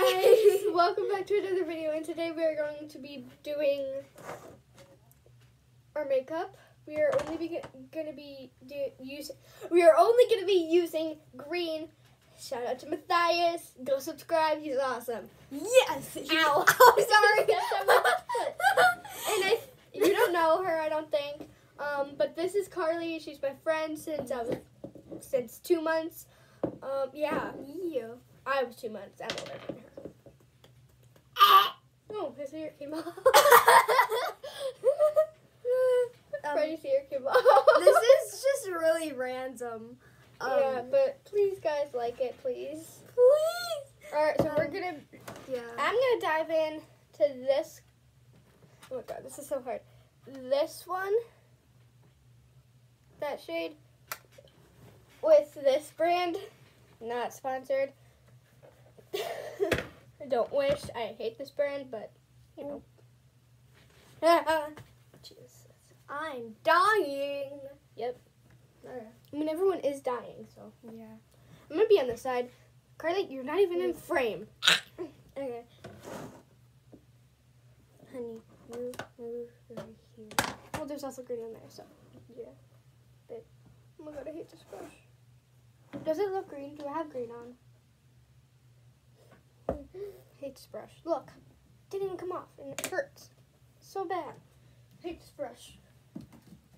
guys! Welcome back to another video, and today we are going to be doing our makeup. We are only gonna be do, use, We are only gonna be using green. Shout out to Matthias. Go subscribe. He's awesome. Yes. Ow! Oh, sorry. and I, you don't know her, I don't think. Um, but this is Carly. She's my friend since I was since two months. Um, yeah. you. I was two months. I'm older Oh, his came off. Um, Freddie's ear came off. this is just really random. Um, yeah, but please, guys, like it, please. please. All right, so we're Um, gonna. Yeah. I'm gonna dive in to this. Oh my god, this is so hard. This one, that shade, with this brand, not sponsored. I don't wish. I hate this brand, but you know. Jesus. I'm dying. Alright. I mean, everyone is dying, so Yeah. I'm gonna be on this side. Carly, you're not even in frame. Okay. Honey, move, move right here. Well, there's also green in there, so yeah. But oh my god, I hate this brush. Does it look green? Do I have green on? Hate this brush. Look, didn't come off, and it hurts so bad. I hate this brush.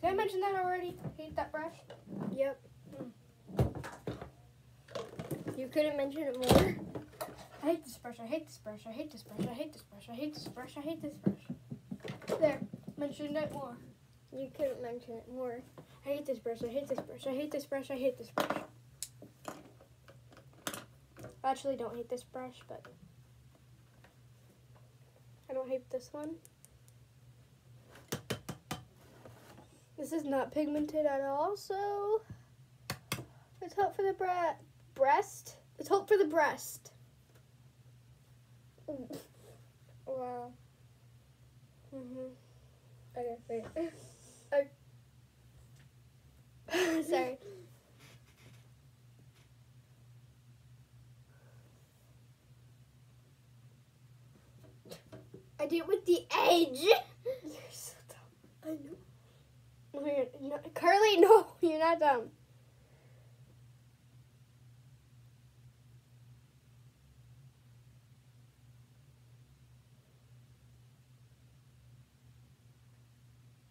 Did I mention that already? Hate that brush. Yep. You couldn't mention it more. I hate this brush. I hate this brush. I hate this brush. I hate this brush. I hate this brush. I hate this brush. There, mentioned it more. You couldn't mention it more. I hate this brush. I hate this brush. I hate this brush. I hate this brush. I actually don't hate this brush, but I don't hate this one. This is not pigmented at all, so let's hope for the bre- breast. Let's hope for the breast. Wow. Mm-hmm. Okay, wait. Sorry. I did it with the edge. You're so dumb. I know. No, you're not, Carly, no, you're not dumb.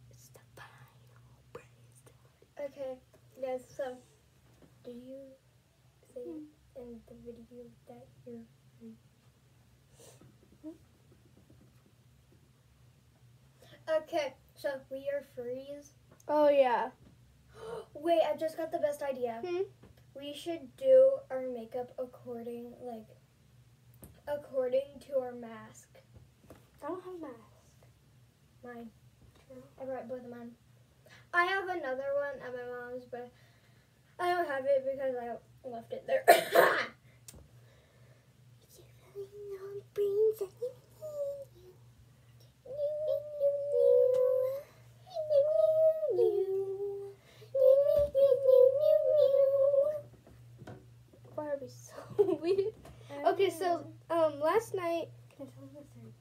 It's the final breast. Okay, yes, so do you say hmm. in the video that you're so we are freeze. Oh yeah. Wait, I just got the best idea. Hmm? We should do our makeup according, like, according to our mask. I don't have a mask. Mine. True. I brought both of mine. I have another one at my mom's, but I don't have it because I left it there. Why are we so weird? Okay, so um, last night. Can I tell them the third?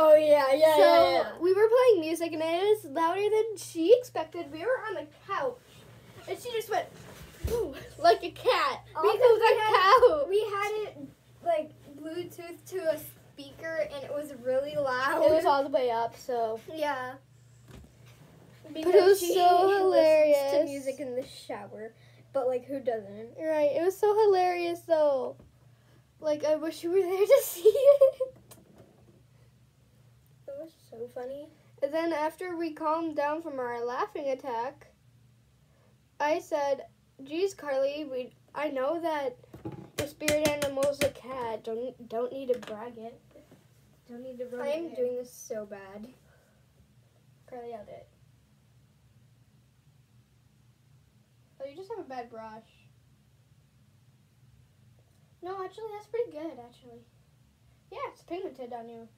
Oh yeah, yeah, so yeah, yeah. we were playing music and it was louder than she expected. We were on the couch and she just went like a cat because we the had- couch. We had it like Bluetooth to a speaker, and it was really loud. It was all the way up, so yeah. because it was she so hilarious. To music in the shower, but like who doesn't? right. It was so hilarious though. Like I wish you were there to see it. Was so funny. And then after we calmed down from our laughing attack, I said, "Geez, Carly, we I know that your spirit animal's a cat. Don't don't need to brag it. Don't need to brag I am it. doing this so bad. Carly out it. Oh, you just have a bad brush. No, actually, that's pretty good. Actually, yeah, it's pigmented on you.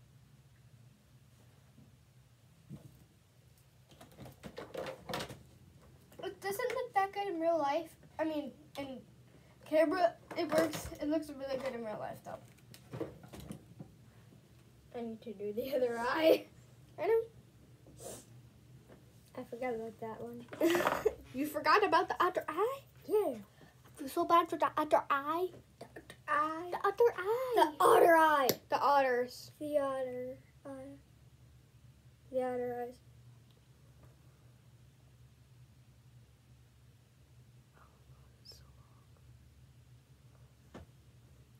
It doesn't look that good in real life. I mean, in camera, it works. It looks really good in real life, though. I need to do the other eye. I know. I forgot about that one. you forgot about the other eye? Yeah. I feel so bad for the other eye. Eye. The other eye. The otter eye. The otters. The otter eye. The otter eyes.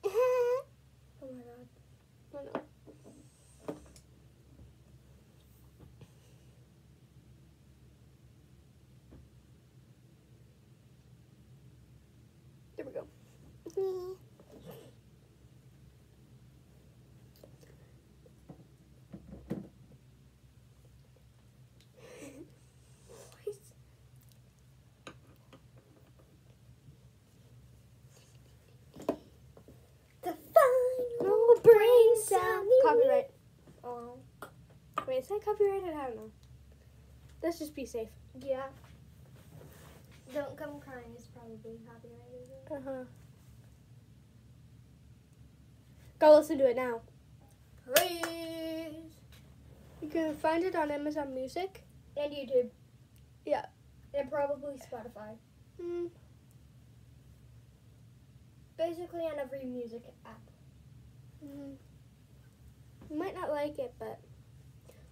oh Oh my god. no. There we go. The final brain sound. Copyright. Oh. Wait, is that copyrighted? I don't know. Let's just be safe. Yeah. Don't come crying is probably copyrighted. Uh huh. Go listen to it now. Please. You can find it on Amazon Music. And YouTube. Yeah. And probably Spotify. Mm, Basically on every music app. mm. You might not like it, but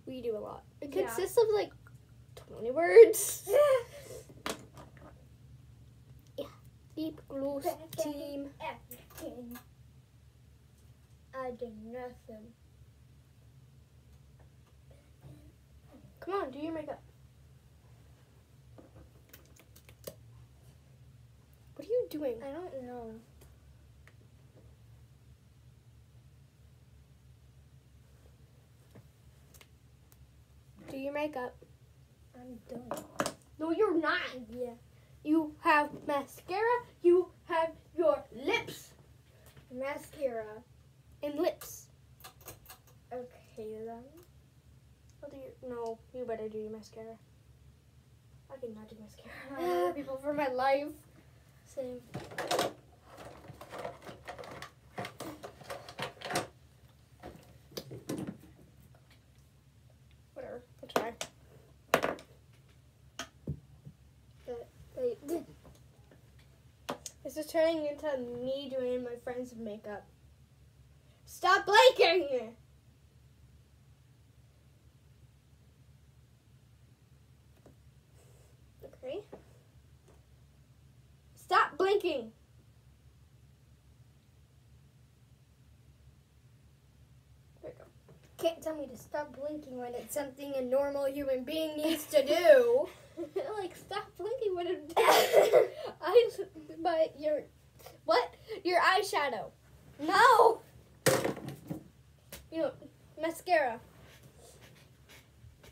we do a lot. It Yeah. consists of like 20 words. Yeah. Deep Glue Team. I did nothing. Come on, do your makeup. What are you doing? I don't know. Do your makeup. I'm done. No, you're not. Yeah. You have mascara. You have your lips Mascara. And lips. Okay then. I'll do your, no, you better do your mascara. I cannot do mascara. I don't know people for my life. Same. Whatever. I'll try. Wait. This is turning into me doing my friend's makeup. Stop blinking! Okay. Stop blinking! There we go. Can't tell me to stop blinking when it's something a normal human being needs to do. like, stop blinking when it I, but your, what? Your eyeshadow. No! You know, mascara.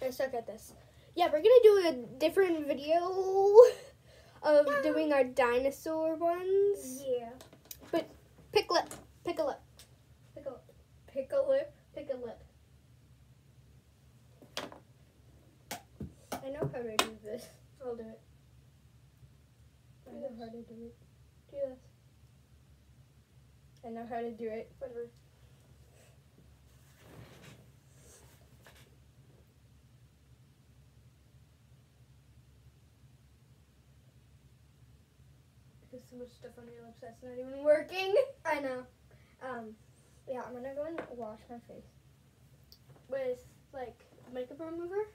I suck at this. Yeah, we're gonna do a different video of Yeah. doing our dinosaur ones. yeah. But Pick lip. Pick a lip. Pick a, lip, pick a lip. Pick a lip. I know how to do this. I'll do it. I know how to do it. Do this. I know how to do it. Whatever. There's so much stuff on your lips that's not even working. I know. Um, yeah, I'm gonna go and wash my face. With like makeup remover?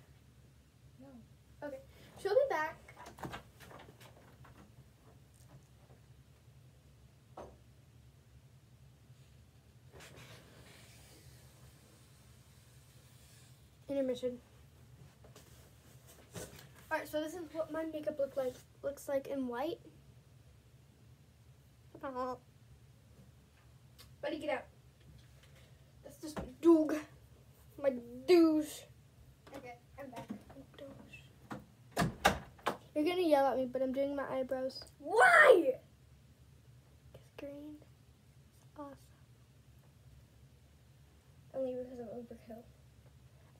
No. Okay. She'll be back. Intermission. Alright, so this is what my makeup look like looks like in white. Buddy, get out. That's just my doog. My douche. Okay, I'm back. You're gonna yell at me, but I'm doing my eyebrows. Why? It's green. is Awesome. Only because I'm overkill.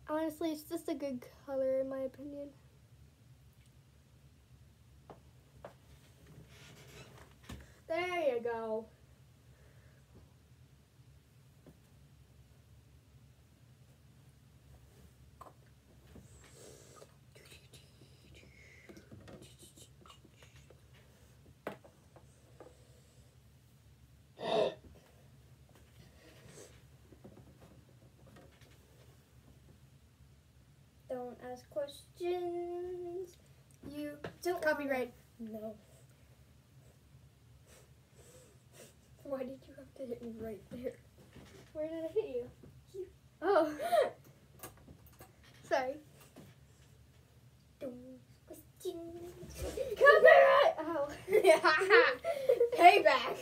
Honestly, it's just a good color in my opinion. Go. Don't ask questions. You don't Copyright. No. Why did you have to hit me right there? Where did I hit you? Oh, sorry. Don't ask questions. Oh. Payback.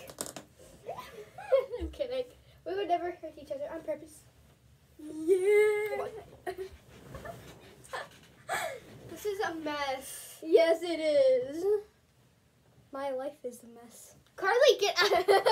I'm kidding. We would never hurt each other on purpose. Yeah. This is a mess. Yes, it is. My life is a mess. Carly, get out.